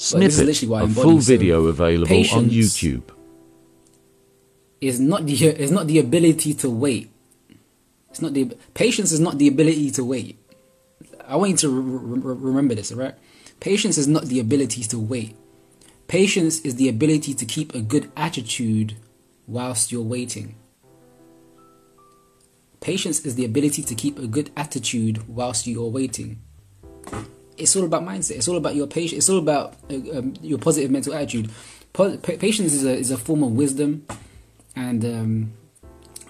Snippet, literally what I a full video available on YouTube. is not the is not the ability to wait. It's not the patience is not the ability to wait. I want you to re- re- remember this, right? Patience is not the ability to wait. Patience is the ability to keep a good attitude whilst you're waiting. Patience is the ability to keep a good attitude whilst you're waiting. It's all about mindset. It's all about your patience. It's all about uh, um, your positive mental attitude. Po- patience is a is a form of wisdom, and um,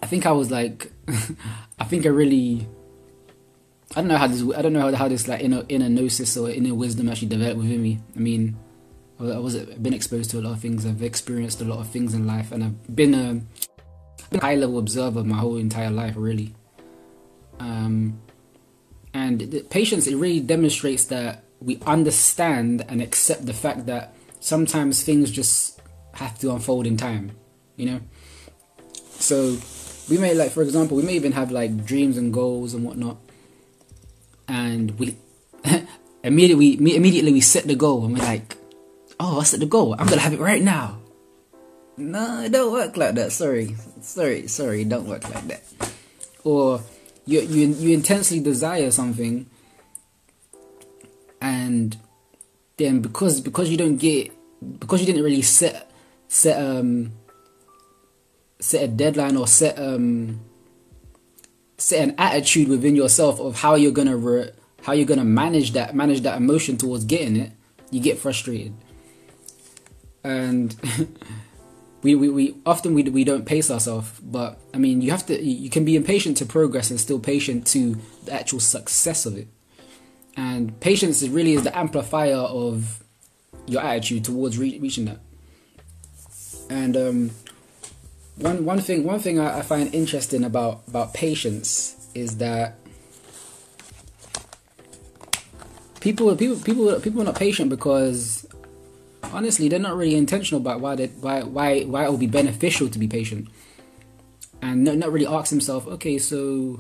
I think I was like, I think I really, I don't know how this, I don't know how, how this like inner inner gnosis or inner wisdom actually developed within me. I mean, I was, I've been exposed to a lot of things. I've experienced a lot of things in life, and I've been a, been a high level observer my whole entire life, really. Um, and the patience it really demonstrates that we understand and accept the fact that sometimes things just have to unfold in time, you know. So we may like, for example, we may even have like dreams and goals and whatnot, and we immediately we immediately we set the goal and we're like, oh, I set the goal. I'm gonna have it right now. No, it don't work like that. Sorry, sorry, sorry. It don't work like that. Or you you you intensely desire something, and then because because you don't get because you didn't really set set um set a deadline or set um set an attitude within yourself of how you're gonna re- how you're gonna manage that manage that emotion towards getting it you get frustrated. And we, we, we often we, we don't pace ourselves but i mean you have to you can be impatient to progress and still patient to the actual success of it. And patience is really is the amplifier of your attitude towards re- reaching that. And um one one thing one thing I, I find interesting about about patience is that people people people people are not patient because honestly they're not really intentional about why they why why why it will be beneficial to be patient. And not, not really ask themselves okay so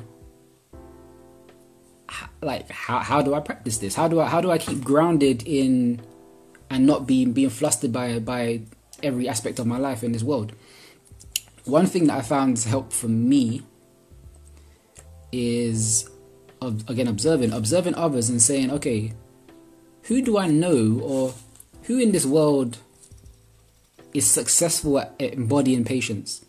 like how, how do I practice this? How do I how do I keep grounded in and not being being flustered by by every aspect of my life in this world? One thing that I found helped for me is again observing observing others and saying okay who do I know or who in this world is successful at embodying patience